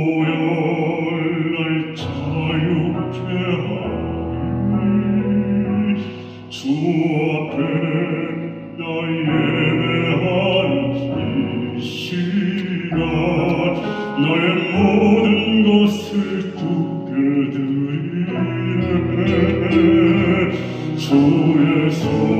고요를 자유케 하니 주 앞에 나 예배한 이 시간 나의 모든 것을 두게 드리네. 주의 손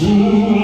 Jesus.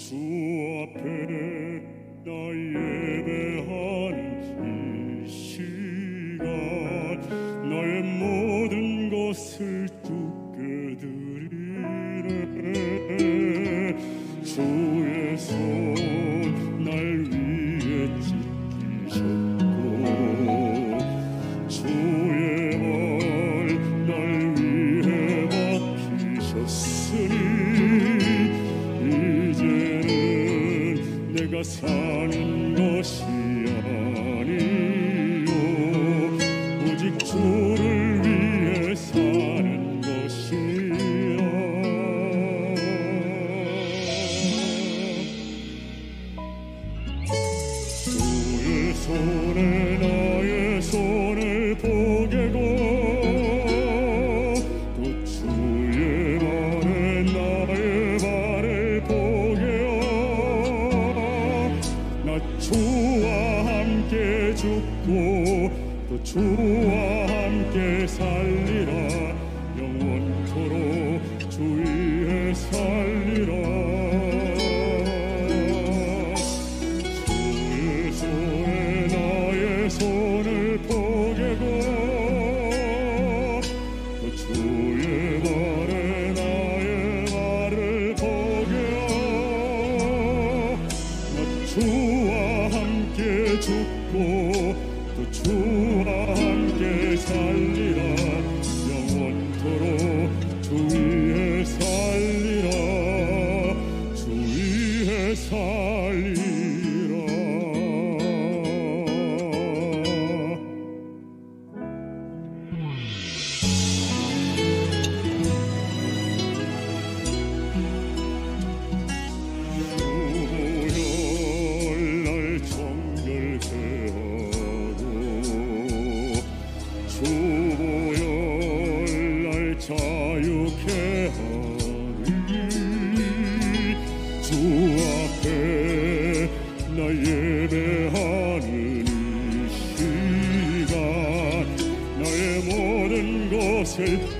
So Sua perda, yeah. 주를 위해 사는 것이야 주의 손에 나의 손을 보게고 또 주의 발에 나의 발을 보게요 나 주와 함께 죽고 또 주. Wechselt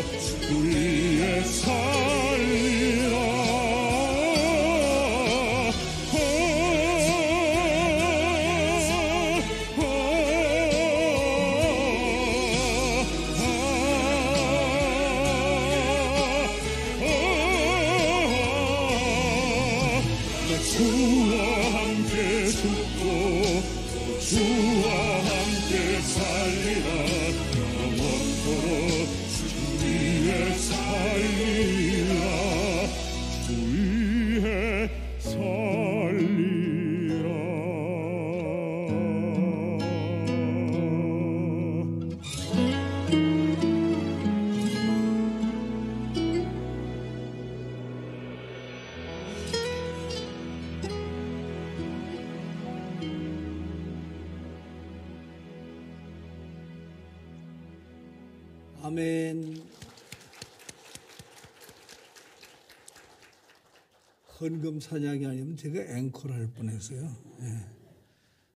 아멘. 헌금 사냥이 아니면 제가 앵콜 할 뻔했어요. 예.